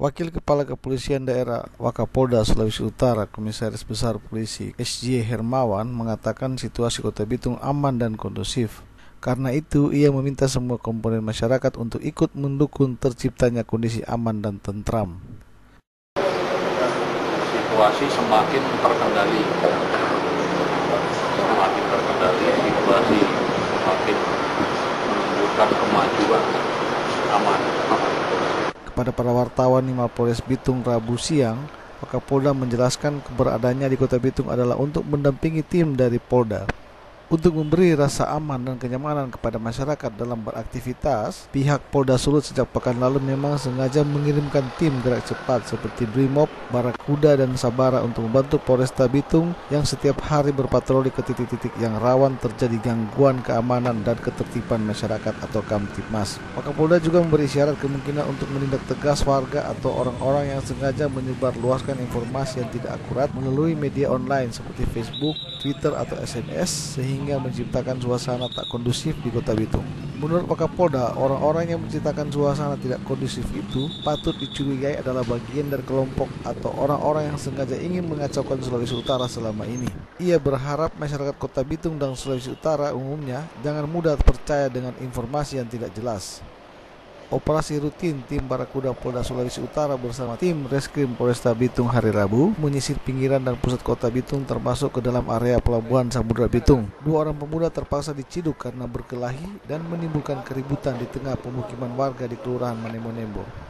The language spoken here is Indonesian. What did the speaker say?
Wakil Kepala Kepolisian Daerah Wakapolda Sulawesi Utara Komisaris Besar Polisi SJ Hermawan mengatakan situasi Kota Bitung aman dan kondusif. Karena itu, ia meminta semua komponen masyarakat untuk ikut mendukung terciptanya kondisi aman dan tentram. Situasi semakin terkendali, semakin terkendali, situasi semakin menunjukkan kemajuan aman. Kepada para wartawan di Mapolres Bitung Rabu siang, Wakapolda menjelaskan keberadaannya di Kota Bitung adalah untuk mendampingi tim dari Polda. Untuk memberi rasa aman dan kenyamanan kepada masyarakat dalam beraktivitas, pihak Polda Sulut sejak pekan lalu memang sengaja mengirimkan tim gerak cepat seperti Brimob, Barakuda, dan Sabara untuk membantu Polresta Bitung yang setiap hari berpatroli ke titik-titik yang rawan terjadi gangguan keamanan dan ketertiban masyarakat atau Kamtipmas. Wakapolda juga memberi syarat kemungkinan untuk menindak tegas warga atau orang-orang yang sengaja menyebarluaskan informasi yang tidak akurat melalui media online seperti Facebook, Twitter, atau SMS sehingga sehingga menciptakan suasana tak kondusif di kota Bitung. Menurut Wakapolda, orang-orang yang menciptakan suasana tidak kondusif itu patut dicurigai adalah bagian dari kelompok atau orang-orang yang sengaja ingin mengacaukan Sulawesi Utara selama ini. Ia berharap masyarakat kota Bitung dan Sulawesi Utara umumnya jangan mudah percaya dengan informasi yang tidak jelas. Operasi rutin tim Barakuda Polda Sulawesi Utara bersama tim Reskrim Polresta Bitung hari Rabu menyisir pinggiran dan pusat kota Bitung termasuk ke dalam area pelabuhan Samudra Bitung. Dua orang pemuda terpaksa diciduk karena berkelahi dan menimbulkan keributan di tengah pemukiman warga di Kelurahan Manemonembo.